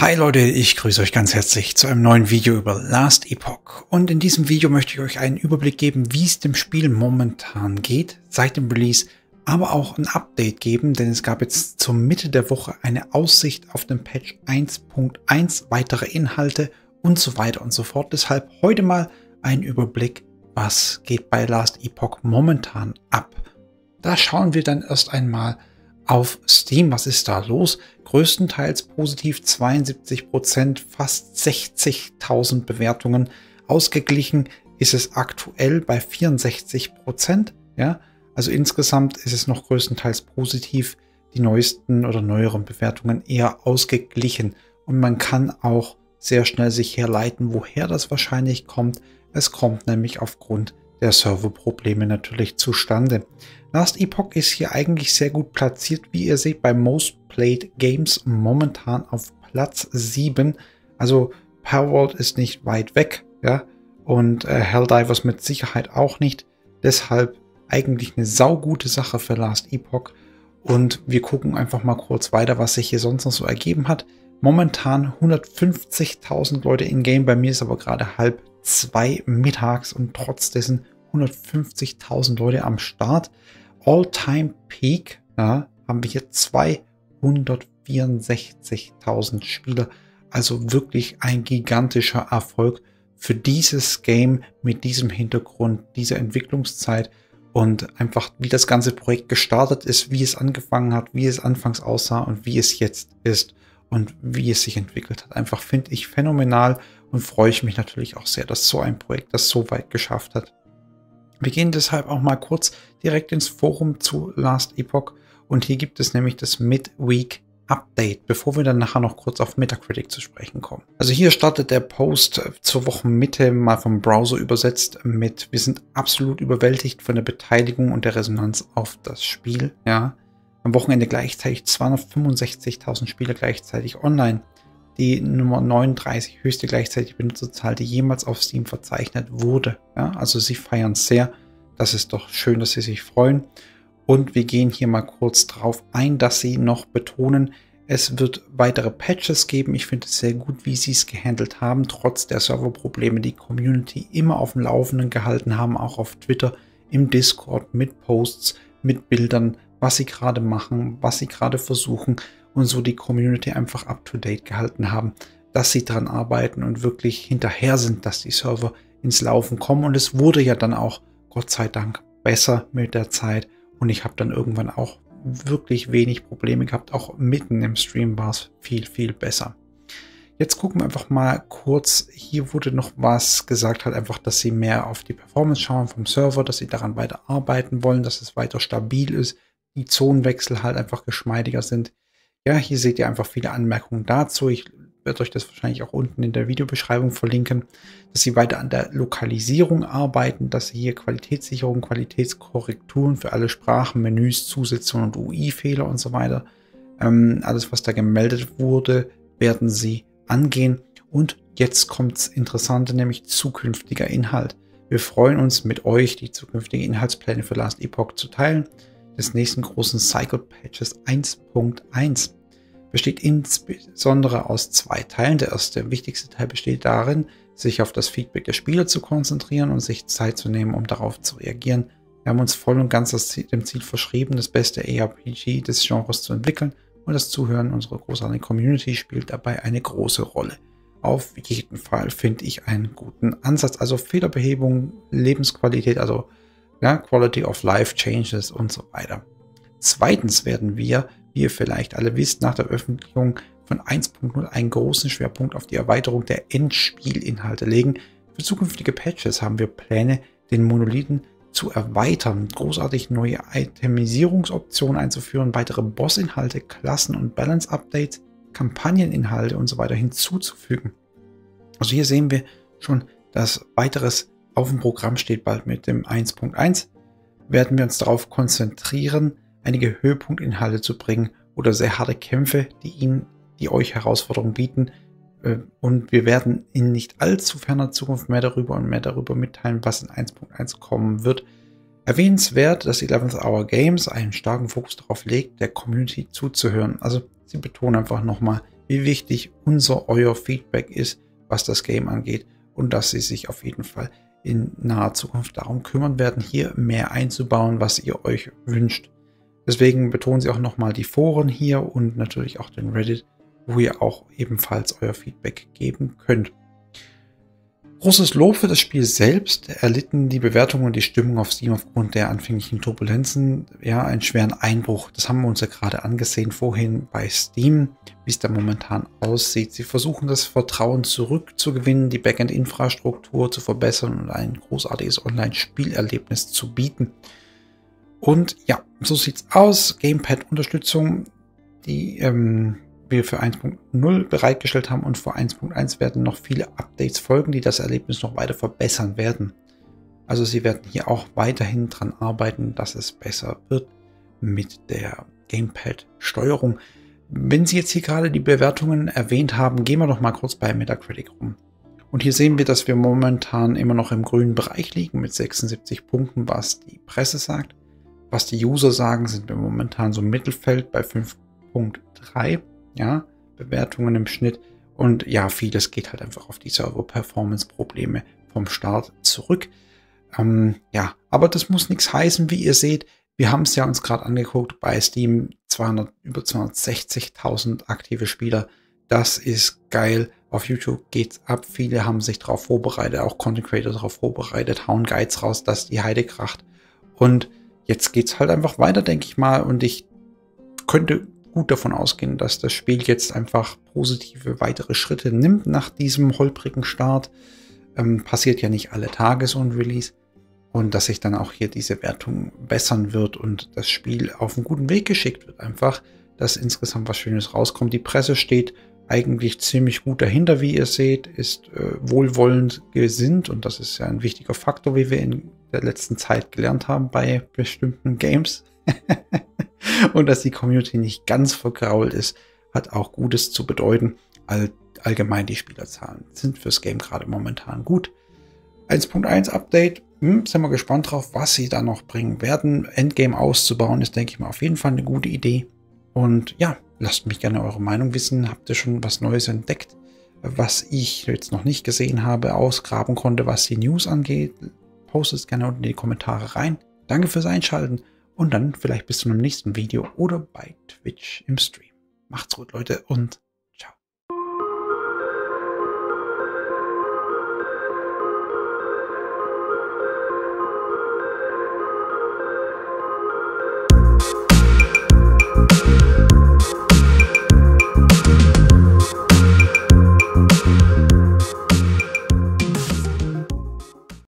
Hi Leute, ich grüße euch ganz herzlich zu einem neuen Video über Last Epoch. Und in diesem Video möchte ich euch einen Überblick geben, wie es dem Spiel momentan geht, seit dem Release, aber auch ein Update geben, denn es gab jetzt zur Mitte der Woche eine Aussicht auf den Patch 1.1, weitere Inhalte und so weiter und so fort. Deshalb heute mal ein Überblick, was geht bei Last Epoch momentan ab. Da schauen wir dann erst einmal auf Steam. Was ist da los? Größtenteils positiv 72 Prozent, fast 60.000 Bewertungen. Ausgeglichen ist es aktuell bei 64 Prozent. Ja, also insgesamt ist es noch größtenteils positiv. Die neuesten oder neueren Bewertungen eher ausgeglichen. Und man kann auch sehr schnell sich herleiten, woher das wahrscheinlich kommt. Es kommt nämlich aufgrund der Serverprobleme natürlich zustande. Last Epoch ist hier eigentlich sehr gut platziert, wie ihr seht, bei Most Played Games momentan auf Platz 7. Also Powerworld ist nicht weit weg, ja, und äh, Helldivers mit Sicherheit auch nicht. Deshalb eigentlich eine saugute Sache für Last Epoch. Und wir gucken einfach mal kurz weiter, was sich hier sonst noch so ergeben hat. Momentan 150.000 Leute in Game, bei mir ist aber gerade halb zwei mittags und trotz dessen 150.000 Leute am Start. All-Time Peak ja, haben wir hier 264.000 Spieler. Also wirklich ein gigantischer Erfolg für dieses Game mit diesem Hintergrund, dieser Entwicklungszeit und einfach wie das ganze Projekt gestartet ist, wie es angefangen hat, wie es anfangs aussah und wie es jetzt ist und wie es sich entwickelt hat. Einfach finde ich phänomenal und freue ich mich natürlich auch sehr, dass so ein Projekt das so weit geschafft hat. Wir gehen deshalb auch mal kurz direkt ins Forum zu Last Epoch und hier gibt es nämlich das Midweek Update, bevor wir dann nachher noch kurz auf Metacritic zu sprechen kommen. Also hier startet der Post zur Wochenmitte mal vom Browser übersetzt mit, wir sind absolut überwältigt von der Beteiligung und der Resonanz auf das Spiel, ja. Am Wochenende gleichzeitig 265.000 Spieler gleichzeitig online die Nummer 39 höchste gleichzeitige Benutzerzahl, die jemals auf Steam verzeichnet wurde. Ja, also sie feiern sehr. Das ist doch schön, dass sie sich freuen. Und wir gehen hier mal kurz drauf ein, dass sie noch betonen, es wird weitere Patches geben. Ich finde es sehr gut, wie sie es gehandelt haben, trotz der Serverprobleme, die Community immer auf dem Laufenden gehalten haben, auch auf Twitter, im Discord, mit Posts, mit Bildern, was sie gerade machen, was sie gerade versuchen und so die Community einfach up-to-date gehalten haben, dass sie dran arbeiten und wirklich hinterher sind, dass die Server ins Laufen kommen. Und es wurde ja dann auch, Gott sei Dank, besser mit der Zeit. Und ich habe dann irgendwann auch wirklich wenig Probleme gehabt. Auch mitten im Stream war es viel, viel besser. Jetzt gucken wir einfach mal kurz. Hier wurde noch was gesagt, halt einfach, dass sie mehr auf die Performance schauen vom Server, dass sie daran weiter arbeiten wollen, dass es weiter stabil ist, die Zonenwechsel halt einfach geschmeidiger sind. Ja, hier seht ihr einfach viele Anmerkungen dazu. Ich werde euch das wahrscheinlich auch unten in der Videobeschreibung verlinken, dass sie weiter an der Lokalisierung arbeiten, dass sie hier Qualitätssicherung, Qualitätskorrekturen für alle Sprachen, Menüs, Zusätze und UI-Fehler und so weiter, ähm, alles was da gemeldet wurde, werden sie angehen. Und jetzt kommt's Interessante, nämlich zukünftiger Inhalt. Wir freuen uns mit euch, die zukünftigen Inhaltspläne für Last Epoch zu teilen, des nächsten großen Cycle Patches 1.1 besteht insbesondere aus zwei Teilen. Der erste wichtigste Teil besteht darin, sich auf das Feedback der Spieler zu konzentrieren und sich Zeit zu nehmen, um darauf zu reagieren. Wir haben uns voll und ganz Ziel, dem Ziel verschrieben, das beste ARPG des Genres zu entwickeln und das Zuhören unserer großartigen Community spielt dabei eine große Rolle. Auf jeden Fall finde ich einen guten Ansatz. Also Fehlerbehebung, Lebensqualität, also ja, Quality of Life Changes und so weiter. Zweitens werden wir wie ihr vielleicht alle wisst, nach der Veröffentlichung von 1.0 einen großen Schwerpunkt auf die Erweiterung der Endspielinhalte legen. Für zukünftige Patches haben wir Pläne, den Monolithen zu erweitern, großartig neue Itemisierungsoptionen einzuführen, weitere Bossinhalte, Klassen und Balance-Updates, Kampagneninhalte und so weiter hinzuzufügen. Also hier sehen wir schon, dass weiteres auf dem Programm steht bald mit dem 1.1. Werden wir uns darauf konzentrieren, einige Höhepunktinhalte zu bringen oder sehr harte Kämpfe, die ihnen, die euch Herausforderungen bieten. Äh, und wir werden in nicht allzu ferner Zukunft mehr darüber und mehr darüber mitteilen, was in 1.1 kommen wird. Erwähnenswert, dass 11th Hour Games einen starken Fokus darauf legt, der Community zuzuhören. Also sie betonen einfach nochmal, wie wichtig unser, euer Feedback ist, was das Game angeht und dass sie sich auf jeden Fall in naher Zukunft darum kümmern werden, hier mehr einzubauen, was ihr euch wünscht. Deswegen betonen sie auch nochmal die Foren hier und natürlich auch den Reddit, wo ihr auch ebenfalls euer Feedback geben könnt. Großes Lob für das Spiel selbst erlitten die Bewertungen und die Stimmung auf Steam aufgrund der anfänglichen Turbulenzen ja einen schweren Einbruch. Das haben wir uns ja gerade angesehen vorhin bei Steam, wie es da momentan aussieht. Sie versuchen das Vertrauen zurückzugewinnen, die Backend-Infrastruktur zu verbessern und ein großartiges Online-Spielerlebnis zu bieten. Und ja, so sieht's aus. Gamepad-Unterstützung, die ähm, wir für 1.0 bereitgestellt haben und für 1.1 werden noch viele Updates folgen, die das Erlebnis noch weiter verbessern werden. Also sie werden hier auch weiterhin dran arbeiten, dass es besser wird mit der Gamepad-Steuerung. Wenn Sie jetzt hier gerade die Bewertungen erwähnt haben, gehen wir doch mal kurz bei Metacritic rum. Und hier sehen wir, dass wir momentan immer noch im grünen Bereich liegen mit 76 Punkten, was die Presse sagt. Was die User sagen, sind wir momentan so im Mittelfeld bei 5.3 ja, Bewertungen im Schnitt. Und ja, vieles geht halt einfach auf die Server-Performance-Probleme vom Start zurück. Ähm, ja, aber das muss nichts heißen, wie ihr seht. Wir haben es ja uns gerade angeguckt bei Steam 200, über 260.000 aktive Spieler. Das ist geil. Auf YouTube geht's ab. Viele haben sich darauf vorbereitet, auch Content Creator darauf vorbereitet, hauen Guides raus, dass die Heide kracht. Und jetzt geht's halt einfach weiter, denke ich mal. Und ich könnte gut davon ausgehen, dass das Spiel jetzt einfach positive weitere Schritte nimmt nach diesem holprigen Start. Ähm, passiert ja nicht alle Tage so ein Release. Und dass sich dann auch hier diese Wertung bessern wird und das Spiel auf einen guten Weg geschickt wird. Einfach, dass insgesamt was Schönes rauskommt. Die Presse steht eigentlich ziemlich gut dahinter, wie ihr seht, ist äh, wohlwollend gesinnt und das ist ja ein wichtiger Faktor, wie wir in der letzten Zeit gelernt haben bei bestimmten Games. und dass die Community nicht ganz vergrault ist, hat auch Gutes zu bedeuten. All, allgemein die Spielerzahlen sind fürs Game gerade momentan gut. 1.1 Update, hm, sind wir gespannt drauf, was sie da noch bringen werden. Endgame auszubauen ist, denke ich mal, auf jeden Fall eine gute Idee. Und ja, lasst mich gerne eure Meinung wissen. Habt ihr schon was Neues entdeckt, was ich jetzt noch nicht gesehen habe, ausgraben konnte, was die News angeht? Postet es gerne unten in die Kommentare rein. Danke fürs Einschalten und dann vielleicht bis zu einem nächsten Video oder bei Twitch im Stream. Macht's gut, Leute, und ciao.